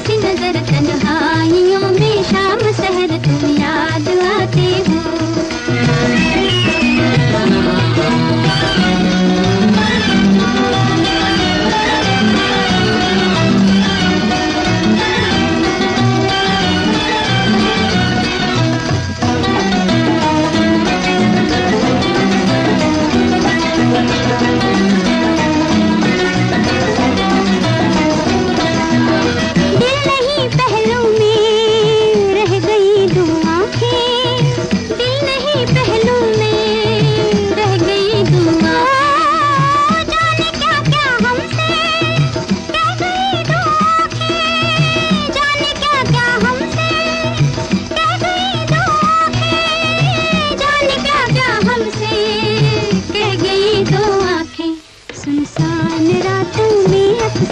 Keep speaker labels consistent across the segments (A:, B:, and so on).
A: उठी नज़र तन्हाइयों में शाम शहर तुम याद आते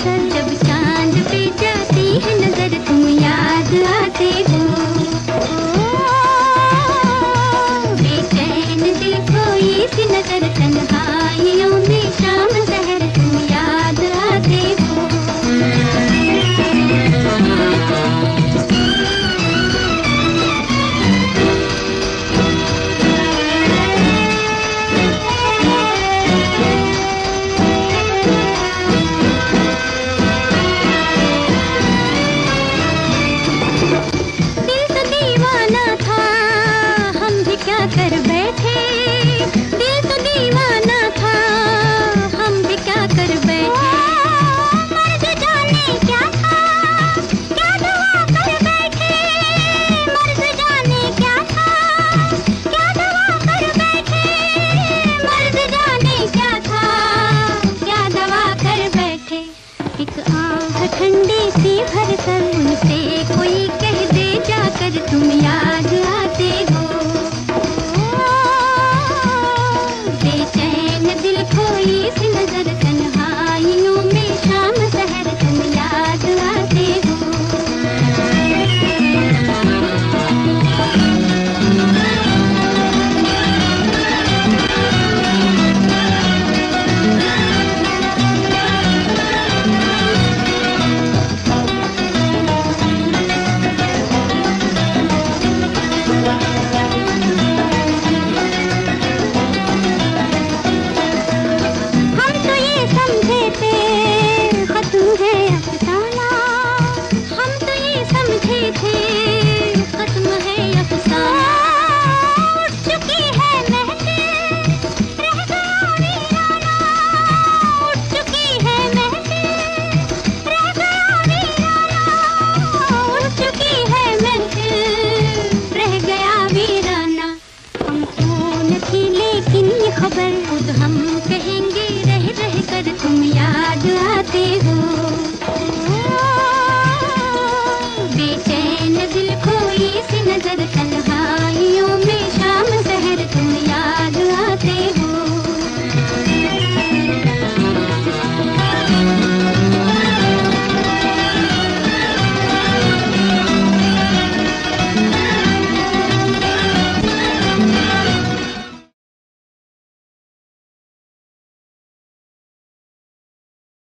A: में कर बैठे। दिल तो दीवाना था, हम भी क्या कर बैठे। क्या था जाने क्या था मर्द जाने क्या था, क्या कर बैठे। एक ठंडी सी भर कर